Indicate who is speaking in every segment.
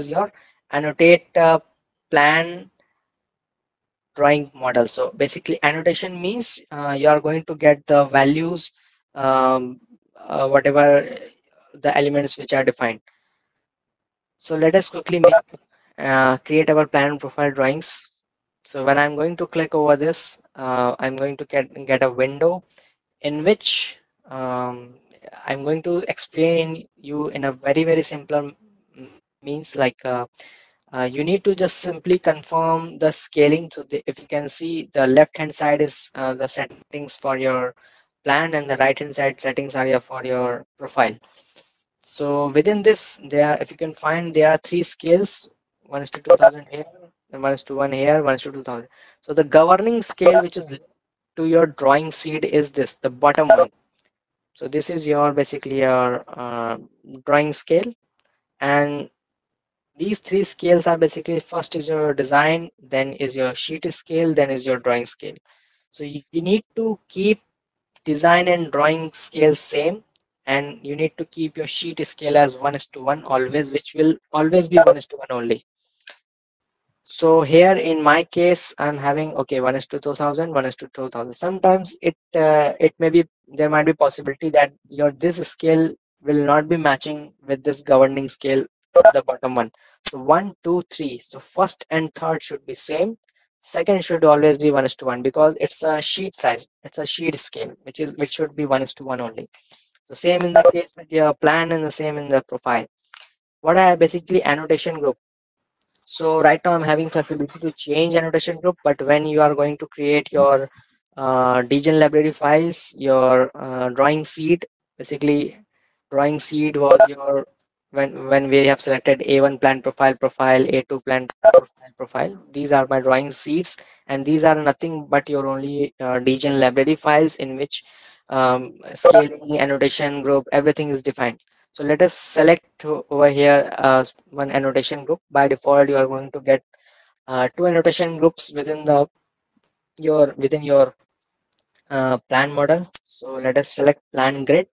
Speaker 1: is your annotate uh, plan drawing model. So basically annotation means uh, you are going to get the values um, uh, whatever the elements which are defined. So let us quickly make uh, create our plan profile drawings. So when i'm going to click over this uh, i'm going to get get a window in which um, i'm going to explain you in a very very simple means like uh, uh, you need to just simply confirm the scaling. So the, if you can see the left hand side is uh, the settings for your plan and the right hand side settings are your for your profile. So within this there if you can find there are three scales one is to 2000 here and one is to one here one is to 2000 so the governing scale which is to your drawing seed is this the bottom one. So this is your basically your uh, drawing scale. And these three scales are basically first is your design then is your sheet scale then is your drawing scale. So you, you need to keep design and drawing scale same and you need to keep your sheet scale as one is to one always which will always be one is to one only so here in my case i'm having okay one is to 2000 one is to 2000 sometimes it uh, it may be there might be possibility that your this scale will not be matching with this governing scale the bottom one. So one two three. So first and third should be same. Second should always be one is to one because it's a sheet size. It's a sheet scale which is which should be one is to one only. So same in the case with your plan and the same in the profile. What are basically annotation group so right now i'm having facility to change annotation group but when you are going to create your uh, DGN library files your uh, drawing seed basically drawing seed was your when when we have selected a1 plan profile profile a2 plan profile profile these are my drawing seeds and these are nothing but your only uh, DGN library files in which um, scaling annotation group everything is defined so let us select over here uh, one annotation group. By default you are going to get uh, two annotation groups within the your within your uh, plan model. So let us select plan grid.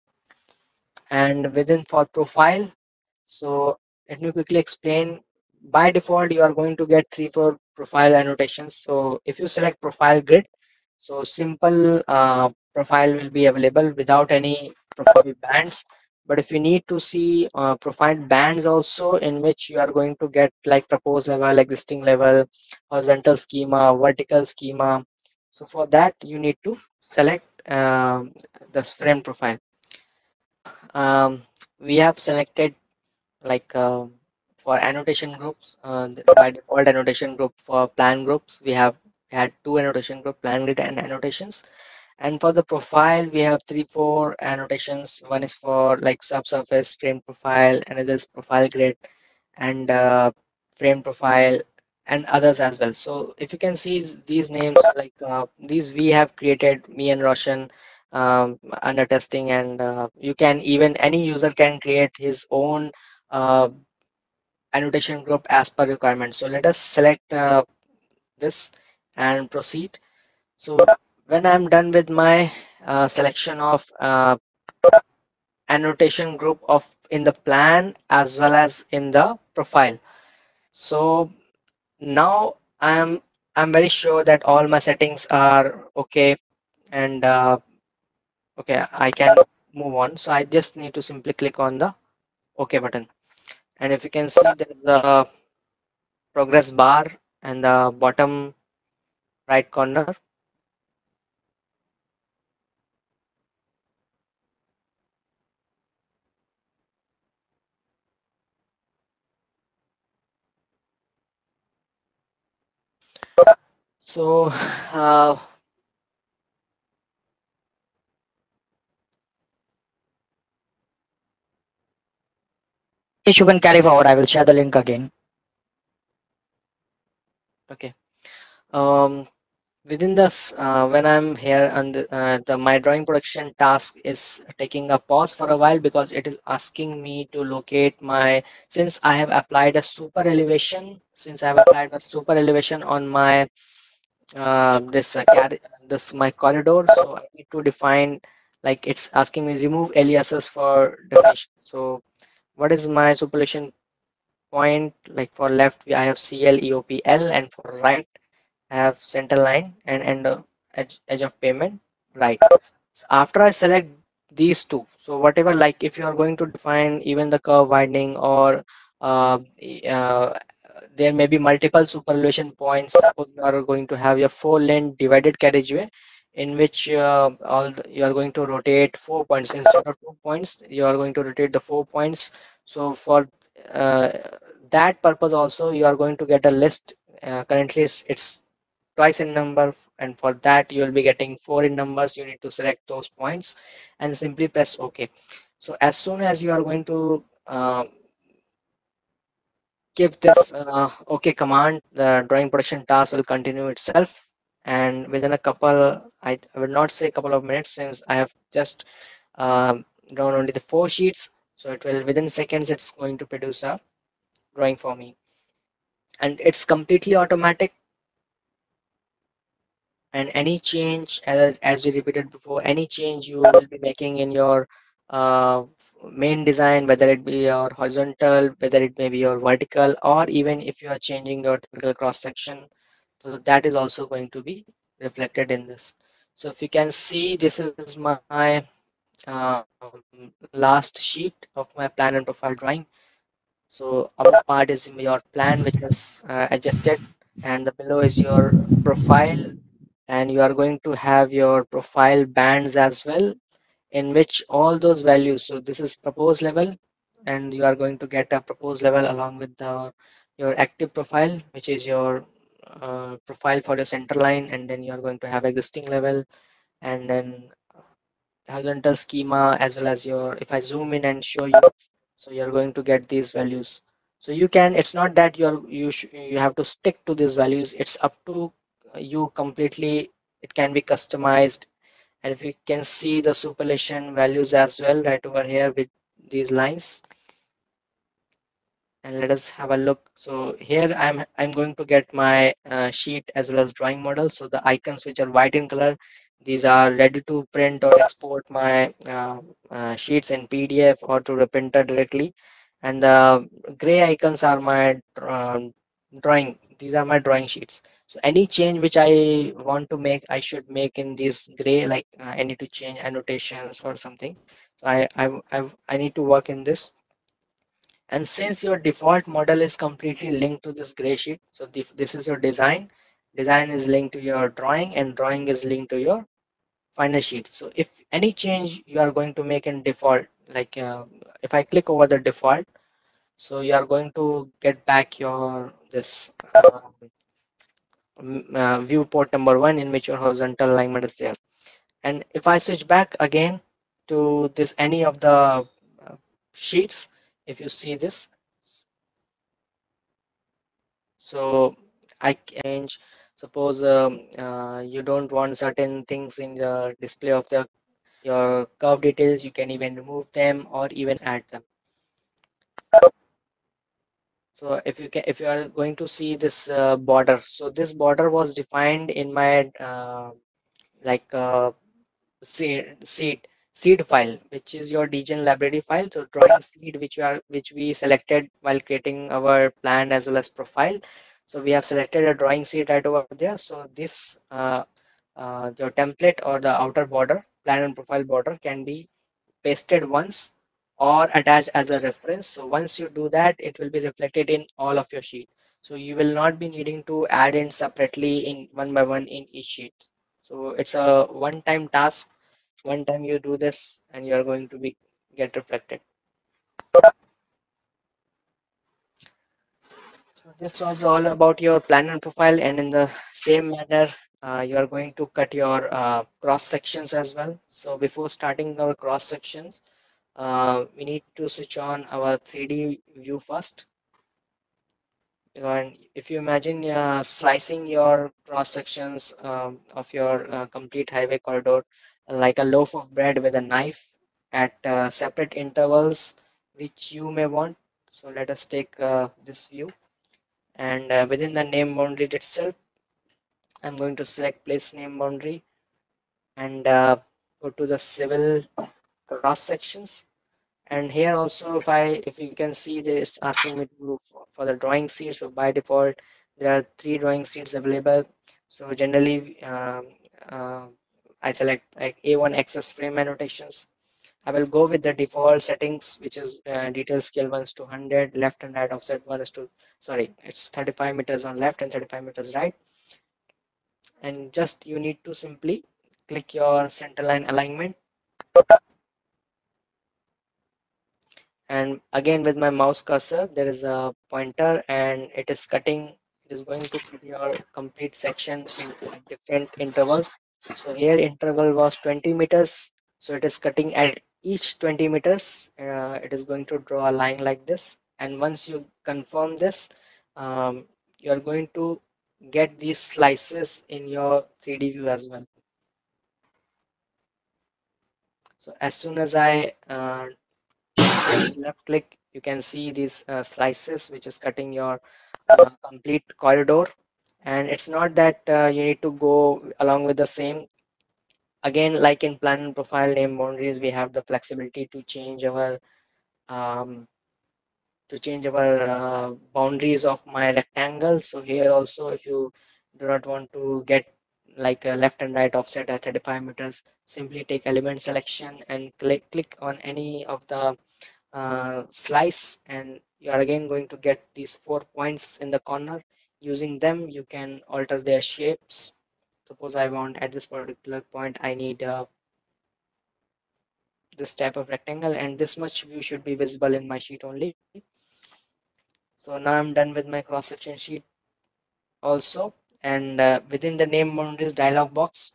Speaker 1: And within for profile so let me quickly explain. By default you are going to get three four profile annotations. So if you select profile grid so simple uh, profile will be available without any profile bands but if you need to see uh, profile bands also in which you are going to get like proposed level existing level horizontal schema vertical schema. So for that you need to select um, this frame profile. Um, we have selected like uh, for annotation groups uh, by default annotation group for plan groups. We have had two annotation group plan grid and annotations and for the profile we have three four annotations. One is for like subsurface frame profile another is profile grid and uh, frame profile and others as well. So if you can see these names like uh, these we have created me and roshan um, under testing and uh, you can even any user can create his own uh, annotation group as per requirement. So let us select uh, this and proceed. So when i'm done with my uh, selection of uh, annotation group of in the plan as well as in the profile. So now i'm i'm very sure that all my settings are okay and uh, okay i can move on. So i just need to simply click on the ok button. And if you can see there's a progress bar and the bottom right corner so uh,
Speaker 2: you can carry forward. I will share the link again.
Speaker 1: okay um within this uh, when i'm here and the, uh, the my drawing production task is taking a pause for a while because it is asking me to locate my since i have applied a super elevation since i have applied a super elevation on my uh, this uh, this my corridor so i need to define like it's asking me remove aliases for definition. So what is my super elevation point? Like for left i have cl eop l and for right have center line and end of edge, edge of pavement right so after i select these two so whatever like if you are going to define even the curve widening or uh, uh, there may be multiple superelevation points suppose you are going to have your four lane divided carriageway in which uh, all the, you are going to rotate four points. Instead of two points you are going to rotate the four points. So for uh, that purpose also you are going to get a list uh, currently it's twice in number and for that you will be getting four in numbers. You need to select those points and simply press ok. So as soon as you are going to uh, give this uh, ok command the drawing production task will continue itself. And within a couple I, I will not say a couple of minutes since i have just um, drawn only the four sheets. So it will within seconds it's going to produce a drawing for me. And it's completely automatic and any change as, as we repeated before any change you will be making in your uh, main design whether it be your horizontal whether it may be your vertical or even if you are changing your typical cross section so that is also going to be reflected in this. So if you can see this is my um, last sheet of my plan and profile drawing. So above part is your plan which is uh, adjusted and the below is your profile and you are going to have your profile bands as well in which all those values so this is proposed level and you are going to get a proposed level along with the your active profile which is your uh, profile for your center line and then you are going to have existing level and then horizontal schema as well as your if i zoom in and show you so you're going to get these values. So you can it's not that you're you you have to stick to these values it's up to you completely it can be customized. And if you can see the superelevation values as well right over here with these lines. And let us have a look. So here i'm i'm going to get my uh, sheet as well as drawing model. So the icons which are white in color these are ready to print or export my uh, uh, sheets in pdf or to the printer directly. And the gray icons are my um, drawing these are my drawing sheets. So any change which i want to make i should make in this gray like uh, i need to change annotations or something. So I, I i i need to work in this. And since your default model is completely linked to this gray sheet so the, this is your design. Design is linked to your drawing and drawing is linked to your final sheet. So if any change you are going to make in default like uh, if i click over the default so you are going to get back your this uh, uh, viewport number one in which your horizontal alignment is there. And if i switch back again to this any of the uh, sheets if you see this. So i change. Suppose um, uh, you don't want certain things in the display of the your curve details. You can even remove them or even add them so if you can if you are going to see this uh, border so this border was defined in my uh, like uh, seed seed seed file which is your DGN library file. So drawing seed which we are which we selected while creating our plan as well as profile. So we have selected a drawing seed right over there. So this uh, uh, your template or the outer border plan and profile border can be pasted once or attached as a reference. So once you do that it will be reflected in all of your sheet. So you will not be needing to add in separately in one by one in each sheet. So it's a one time task. One time you do this and you are going to be get reflected. So this was all about your plan and profile and in the same manner uh, you are going to cut your uh, cross sections as well. So before starting our cross sections uh, we need to switch on our 3d view first. And if you imagine uh, slicing your cross sections um, of your uh, complete highway corridor like a loaf of bread with a knife at uh, separate intervals which you may want. So let us take uh, this view. And uh, within the name boundary itself i'm going to select place name boundary and go to the civil cross sections. And here also if I if you can see there is asking me to for, for the drawing sheet so by default there are three drawing sheets available. So generally um, uh, I select like A1 access frame annotations. I will go with the default settings which is uh, detail scale 1 is to 100 left and right offset 1 is to sorry it's 35 meters on left and 35 meters right. And just you need to simply click your center line alignment and again with my mouse cursor there is a pointer and it is cutting it is going to cut your complete section in different intervals. So here interval was 20 meters. So it is cutting at each 20 meters. Uh, it is going to draw a line like this. And once you confirm this um, you are going to get these slices in your 3d view as well. So as soon as i uh, left click you can see these uh, slices which is cutting your uh, complete corridor. And it's not that uh, you need to go along with the same. Again like in plan and profile name boundaries we have the flexibility to change our um, to change our uh, boundaries of my rectangle. So here also if you do not want to get like a left and right offset at 35 meters simply take element selection and click click on any of the uh, slice and you are again going to get these four points in the corner. Using them you can alter their shapes. Suppose I want at this particular point I need uh, this type of rectangle and this much view should be visible in my sheet only. So now I'm done with my cross section sheet also and uh, within the name boundaries dialog box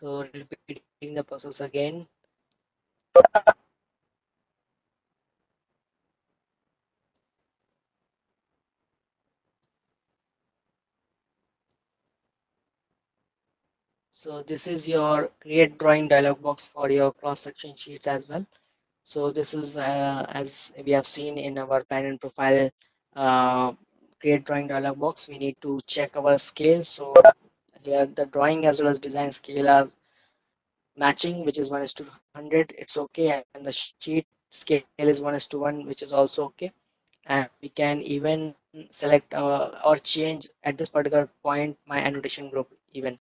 Speaker 1: so repeating the process again. So this is your create drawing dialog box for your cross section sheets as well. So this is uh, as we have seen in our plan and profile uh, create drawing dialog box we need to check our scale. So here the drawing as well as design scale are matching which is 1 is to 100 it's okay and the sheet scale is 1 is to 1 which is also okay. And we can even select uh, or change at this particular point my annotation group even